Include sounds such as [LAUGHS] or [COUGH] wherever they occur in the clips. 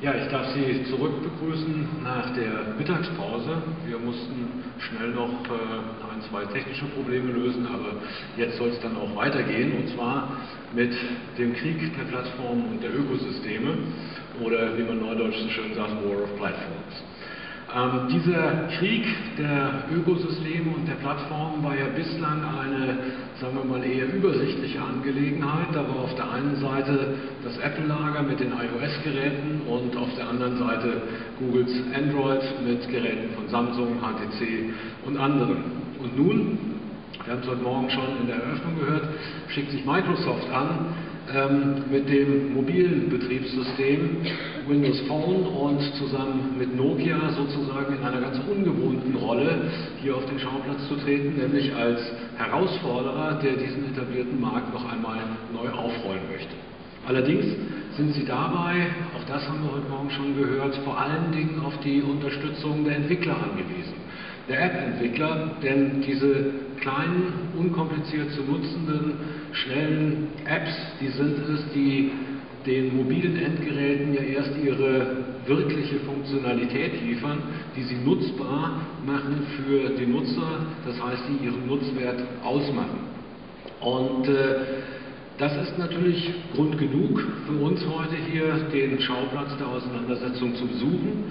Ja, ich darf Sie zurück begrüßen nach der Mittagspause. Wir mussten schnell noch äh, ein, zwei technische Probleme lösen, aber jetzt soll es dann auch weitergehen und zwar mit dem Krieg der Plattformen und der Ökosysteme oder wie man neudeutsch so schön sagt, War of Platforms. Ähm, dieser Krieg der Ökosysteme und der Plattformen war ja bislang eine, sagen wir mal, eher übersichtliche Angelegenheit. Da war auf der einen Seite das Apple-Lager mit den iOS-Geräten und auf der anderen Seite Googles Android mit Geräten von Samsung, HTC und anderen. Und nun, wir haben es heute Morgen schon in der Eröffnung gehört, schickt sich Microsoft an, ähm, mit dem mobilen Betriebssystem Windows Phone und zusammen mit Nokia sozusagen in einer ganz ungewohnten Rolle hier auf den Schauplatz zu treten, nämlich als Herausforderer, der diesen etablierten Markt noch einmal neu aufrollen möchte. Allerdings sind sie dabei, auch das haben wir heute Morgen schon gehört, vor allen Dingen auf die Unterstützung der Entwickler angewiesen der App-Entwickler, denn diese kleinen, unkompliziert zu nutzenden, schnellen Apps, die sind es, die den mobilen Endgeräten ja erst ihre wirkliche Funktionalität liefern, die sie nutzbar machen für den Nutzer, das heißt, die ihren Nutzwert ausmachen. Und äh, das ist natürlich Grund genug für uns heute hier, den Schauplatz der Auseinandersetzung zu besuchen,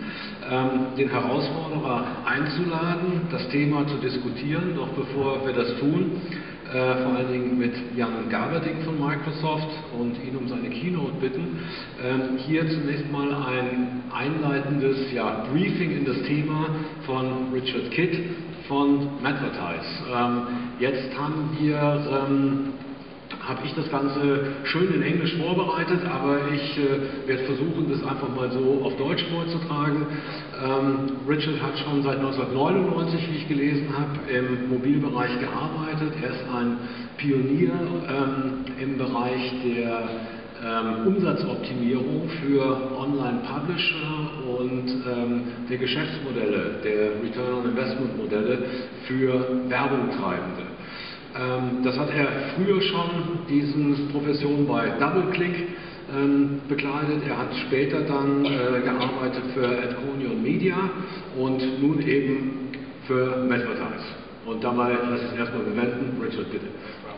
ähm, den Herausforderer einzuladen, das Thema zu diskutieren. Doch bevor wir das tun, äh, vor allen Dingen mit Jan Gaberding von Microsoft und ihn um seine Keynote bitten, ähm, hier zunächst mal ein einleitendes ja, Briefing in das Thema von Richard Kidd von Madvertise. Ähm, jetzt haben wir ähm, habe ich das Ganze schön in Englisch vorbereitet, aber ich äh, werde versuchen, das einfach mal so auf Deutsch vorzutragen. Ähm, Richard hat schon seit 1999, wie ich gelesen habe, im Mobilbereich gearbeitet. Er ist ein Pionier ähm, im Bereich der ähm, Umsatzoptimierung für Online-Publisher und ähm, der Geschäftsmodelle, der Return on Investment Modelle für Werbungtreibende. Ähm, das hat er früher schon, diese Profession bei DoubleClick ähm, bekleidet. Er hat später dann äh, gearbeitet für Adconion Media und nun eben für Madvertise. Und dabei lasse ich es erstmal bewenden. Richard, bitte.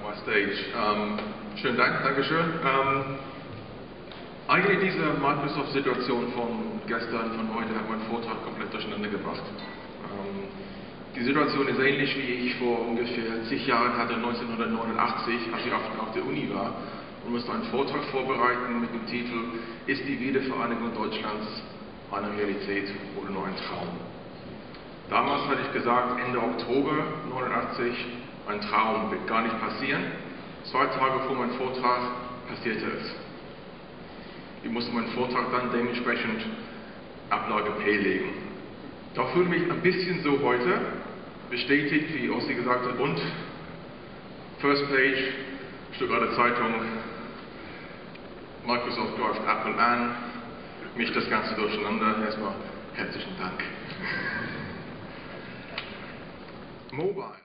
My stage. Um, schönen Dank, Dankeschön. Um, eigentlich diese Microsoft-Situation von gestern, von heute, hat meinen Vortrag komplett durcheinander gebracht. Um, die Situation ist ähnlich, wie ich vor ungefähr zig Jahren hatte, 1989, als ich auf, der Uni war und musste einen Vortrag vorbereiten mit dem Titel Ist die Wiedervereinigung Deutschlands eine Realität oder nur ein Traum? Damals hatte ich gesagt, Ende Oktober 1989, ein Traum wird gar nicht passieren. Zwei Tage vor meinem Vortrag passierte es. Ich musste meinen Vortrag dann dementsprechend Ablage P legen. Da fühle ich mich ein bisschen so heute, bestätigt, wie Ossi gesagt hat, und First Page, Stuttgarter Zeitung, Microsoft greift Apple an, mischt das Ganze durcheinander. Erstmal herzlichen Dank. [LAUGHS] Mobile.